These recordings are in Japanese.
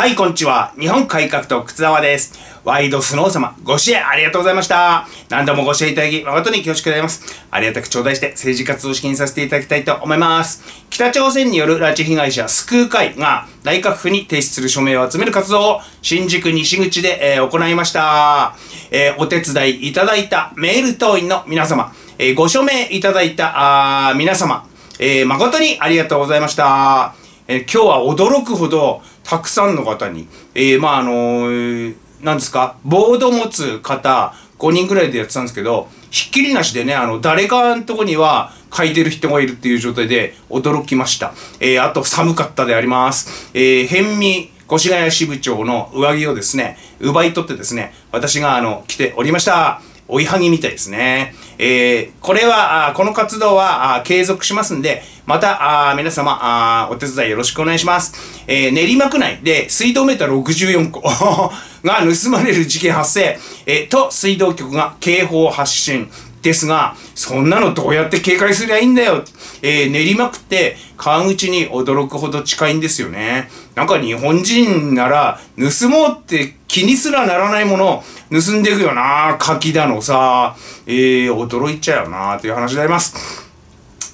はい、こんにちは。日本改革と靴沢です。ワイドスノー様、ご支援ありがとうございました。何度もご支援いただき、誠に恐縮でございます。ありがたく頂戴して政治活動資金させていただきたいと思います。北朝鮮による拉致被害者救う会が内閣府に提出する署名を集める活動を新宿西口で、えー、行いました。えー、お手伝いいただいたメール党員の皆様、えー、ご署名いただいたあ皆様、えー、誠にありがとうございました。えー、今日は驚くほどたくさんの方に、えー、まああのー、なんですか、ボード持つ方、5人ぐらいでやってたんですけど、ひっきりなしでね、あの、誰かのとこには書いてる人がいるっていう状態で驚きました。えー、あと寒かったであります。えー、辺見越谷支部長の上着をですね、奪い取ってですね、私があの、来ておりました。追いはぎみたいですね。えー、これは、あこの活動は継続しますんで、また、あ皆様あ、お手伝いよろしくお願いします。えー、練馬区内で水道メーター64個 が盗まれる事件発生、えー、と水道局が警報発信ですが、そんなのどうやって警戒すりゃいいんだよ。えー、練馬区って川口に驚くほど近いんですよね。なんか日本人なら盗もうって気にすらならないものを盗んでいくよな。柿だのさ。えー、驚いちゃうよな。という話であります。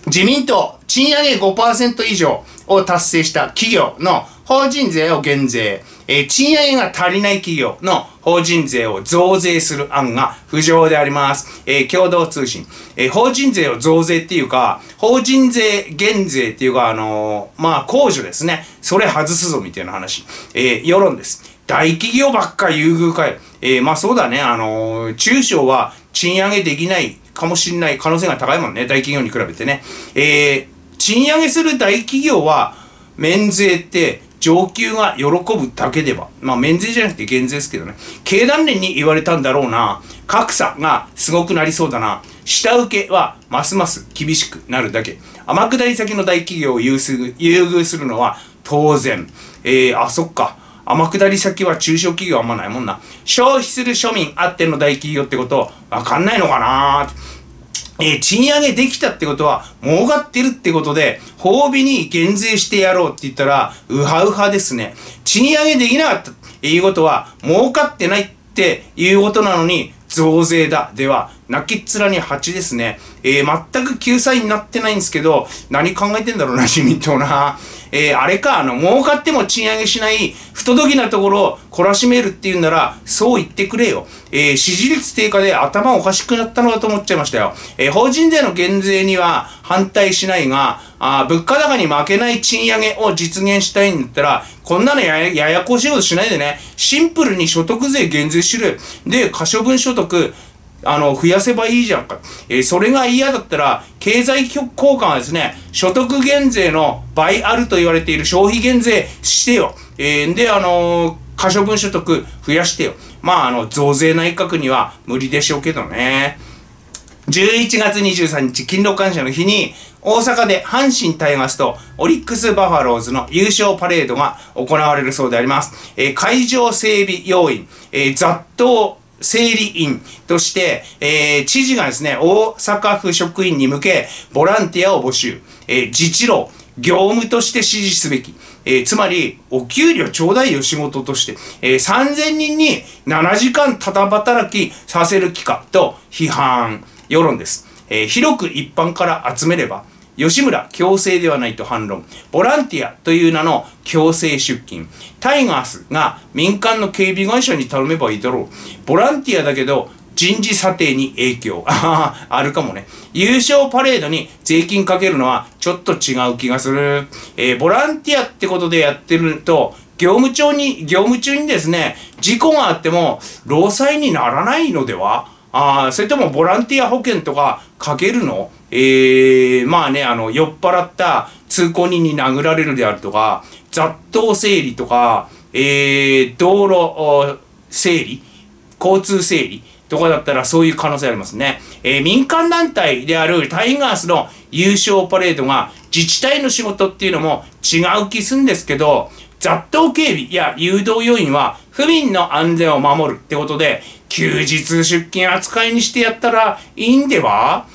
自民党、賃上げ5%以上を達成した企業の法人税を減税、えー、賃上げが足りない企業の法人税を増税する案が浮上であります。えー、共同通信、えー、法人税を増税っていうか、法人税減税っていうか、あの、まあ、控除ですね。それ外すぞみたいな話。え世論です。大企業ばっか優遇かよ。えまあそうだね、あの中小は賃上げできないかもしれない可能性が高いもんね。大企業に比べてね。えー、賃上げする大企業は、免税って上級が喜ぶだけでは、まあ免税じゃなくて減税ですけどね。経団連に言われたんだろうな。格差がすごくなりそうだな。下請けはますます厳しくなるだけ。天下り先の大企業を優遇するのは当然。えー、あ、そっか。天下り先は中小企業あんまないもんな。消費する庶民あっての大企業ってことわかんないのかなえー、賃上げできたってことは、儲かってるってことで、褒美に減税してやろうって言ったら、ウハウハですね。賃上げできなかったっていうことは、儲かってないっていうことなのに、増税だ。では、泣きっ面に蜂ですね。えー、全く救済になってないんですけど、何考えてんだろうな、自民党な。えー、あれか、あの、儲かっても賃上げしない、不届きなところを懲らしめるっていうんなら、そう言ってくれよ。えー、支持率低下で頭おかしくなったのだと思っちゃいましたよ。えー、法人税の減税には反対しないが、あ物価高に負けない賃上げを実現したいんだったら、こんなのやややこしいことしないでね、シンプルに所得税減税しろよ。で、可処分所得、あの、増やせばいいじゃんか。えー、それが嫌だったら、経済効果はですね、所得減税の倍あると言われている消費減税してよ。えー、で、あのー、可処分所得増やしてよ。まあ、あの、増税内閣には無理でしょうけどね。11月23日、勤労感謝の日に、大阪で阪神タイガースとオリックスバファローズの優勝パレードが行われるそうであります。えー、会場整備要員、えー、雑踏整理員として、えー、知事がですね、大阪府職員に向け、ボランティアを募集、えー、自治労、業務として指示すべき。えー、つまり、お給料ちょうだいよ、仕事として。えー、3000人に7時間ただ働きさせる気かと批判、世論です。えー、広く一般から集めれば、吉村強制ではないと反論。ボランティアという名の強制出勤。タイガースが民間の警備会社に頼めばいいだろう。ボランティアだけど人事査定に影響。あるかもね。優勝パレードに税金かけるのはちょっと違う気がする。えー、ボランティアってことでやってると、業務中に、業務中にですね、事故があっても、労災にならないのでは？あそれともボランティア保険とかかけるの？えー、まあね、あの、酔っ払った通行人に殴られるであるとか、雑踏整理とか、えー、道路整理、交通整理？とかだったらそういう可能性ありますね。えー、民間団体であるタイガースの優勝パレードが自治体の仕事っていうのも違う気すんですけど、雑踏警備や誘導要員は府民の安全を守るってことで、休日出勤扱いにしてやったらいいんでは？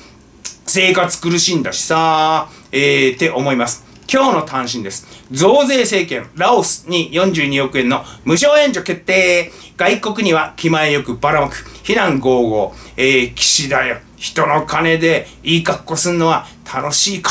生活苦しんだしさ、えー、って思います。今日の単身です。増税政権、ラオスに42億円の無償援助決定。外国には気前よくばらまく。非難合々。えー、岸田よ。人の金でいい格好すんのは楽しいか？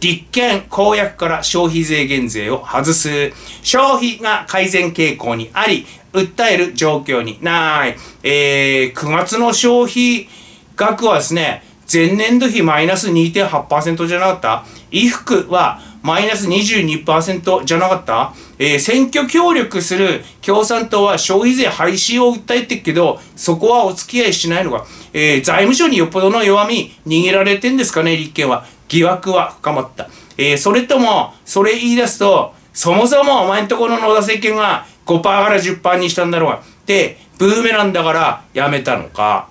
立憲公約から消費税減税を外す。消費が改善傾向にあり、訴える状況にない。えー、9月の消費額はですね、前年度比マイナス2.8%じゃなかった衣服はマイナス22%じゃなかったえー、選挙協力する共産党は消費税廃止を訴えてるけど、そこはお付き合いしないのか。えー、財務省によっぽどの弱み握られてんですかね、立憲は。疑惑は深まった。えー、それとも、それ言い出すと、そもそもお前んところの野田政権が5%から10%にしたんだろうが。で、ブーメランだからやめたのか。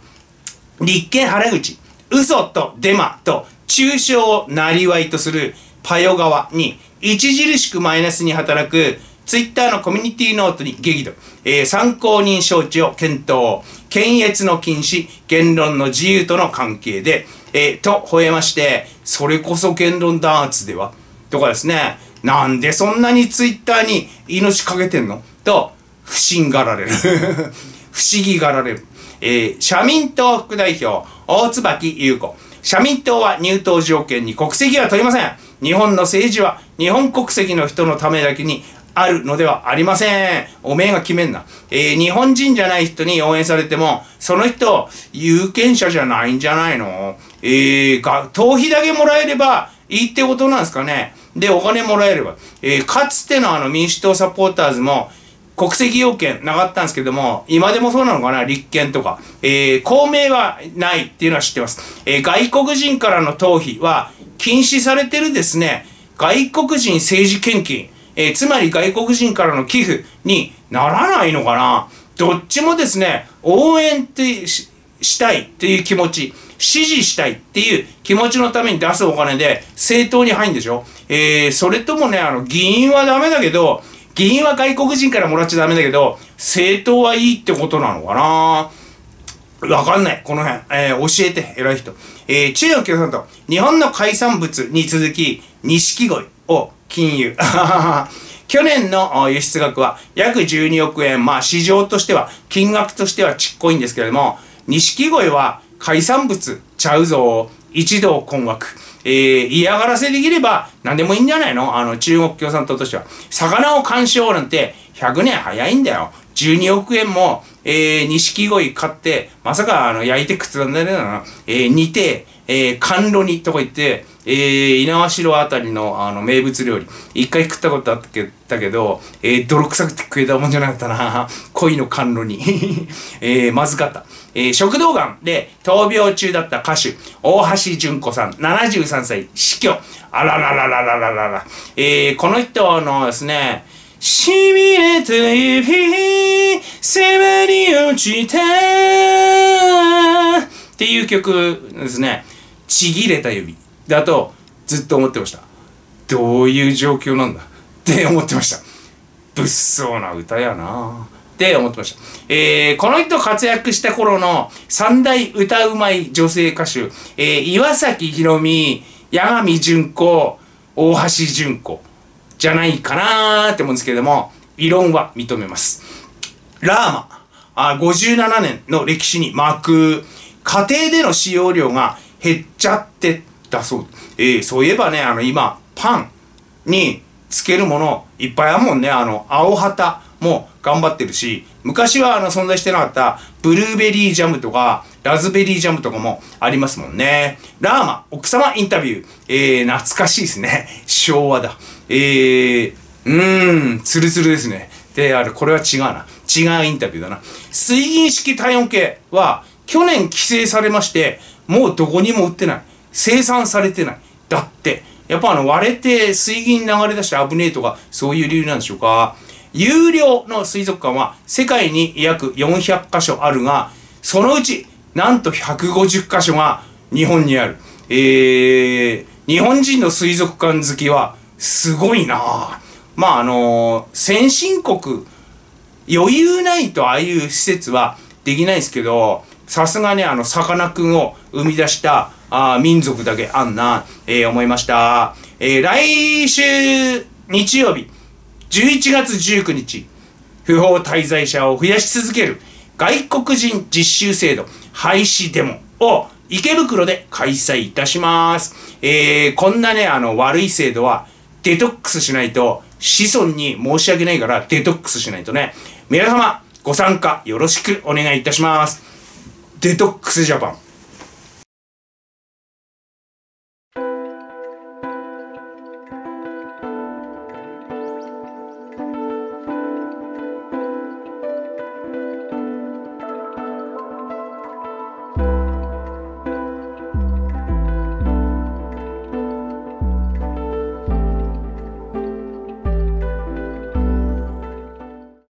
立憲原口。嘘とデマと中傷をなりわいとするパヨ側に著しくマイナスに働くツイッターのコミュニティノートに激怒、えー、参考人招致を検討、検閲の禁止、言論の自由との関係で、えー、と吠えまして、それこそ言論弾圧ではとかですね、なんでそんなにツイッターに命かけてんの？と、不審がられる。不思議がられる。えー、社民党副代表、大椿優子。社民党は入党条件に国籍は問いません。日本の政治は日本国籍の人のためだけにあるのではありません。おめえが決めんな。えー、日本人じゃない人に応援されても、その人、有権者じゃないんじゃないの？えー、が、党費だけもらえればいいってことなんですかね？で、お金もらえれば。えー、かつてのあの民主党サポーターズも、国籍要件なかったんですけども、今でもそうなのかな、立憲とか。えー、公明はないっていうのは知ってます。えー、外国人からの逃避は禁止されてるですね、外国人政治献金、えー、つまり外国人からの寄付にならないのかな？どっちもですね、応援ってしたいっていう気持ち、支持したいっていう気持ちのために出すお金で政党に入るんでしょ？えー、それともね、あの、議員はダメだけど、議員は外国人からもらっちゃダメだけど、政党はいいってことなのかな？わかんない。この辺。えー、教えて、偉い人。えー、中国共産党。日本の海産物に続き、錦鯉を金融。去年の輸出額は約12億円。まあ市場としては、金額としてはちっこいんですけれども、錦鯉は海産物ちゃうぞ。一同困惑。えー、嫌がらせできれば何でもいいんじゃないの？あの中国共産党としては。魚を鑑賞なんて100年早いんだよ。12億円も、えー、錦鯉買って、まさかあの焼いて食ってたんだよな。えー、煮て、えー、甘露煮とか言って、えー、猪苗代あたりのあの名物料理。一回食ったことあったけど、えー、泥臭くて食えたもんじゃなかったな。恋の甘露煮。えー、まずかった。えー、食道がんで闘病中だった歌手、大橋純子さん、73歳、死去。あらららららららら。えー、この人のですね、しびれた指、迫り落ちたっていう曲ですね。ちぎれた指だとずっと思ってました。どういう状況なんだって思ってました。物騒な歌やなって思ってました。えー、この人活躍した頃の三大歌うまい女性歌手、えー、岩崎宏美、八神純子、大橋純子じゃないかなーって思うんですけれども、異論は認めます。ラーマ、あ57年の歴史に巻く、家庭での使用量が減っちゃってだそう。えー、そういえばね、あの今、パンにつけるものいっぱいあるもんね。あの、青旗も頑張ってるし、昔はあの存在してなかったブルーベリージャムとか、ラズベリージャムとかもありますもんね。ラーマ、奥様インタビュー。えー、懐かしいですね。昭和だ。えー、うーん、ツルツルですね。で、あれ、これは違うな。違うインタビューだな。水銀式体温計は、去年規制されまして、もうどこにも売ってない。生産されてない。だって、やっぱあの割れて水銀流れ出して危ねえとか、そういう理由なんでしょうか。有料の水族館は世界に約400カ所あるが、そのうちなんと150カ所が日本にある。えー、日本人の水族館好きはすごいなまああの、先進国、余裕ないとああいう施設はできないですけど、さすがね、あの、さかなクンを生み出したあ民族だけあんな、えー、思いました。えー、来週日曜日、11月19日、不法滞在者を増やし続ける外国人実習制度廃止デモを池袋で開催いたします。えー、こんなね、あの、悪い制度はデトックスしないと、子孫に申し訳ないからデトックスしないとね。皆様、ご参加よろしくお願いいたします。デトックスジャパン。